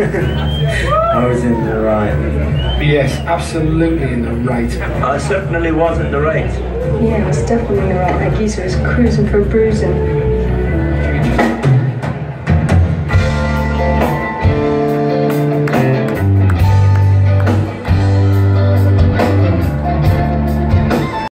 I was in the right. Yes, absolutely in the right. I certainly was in the right. Yeah, I was definitely in the right. That geezer was cruising for bruising.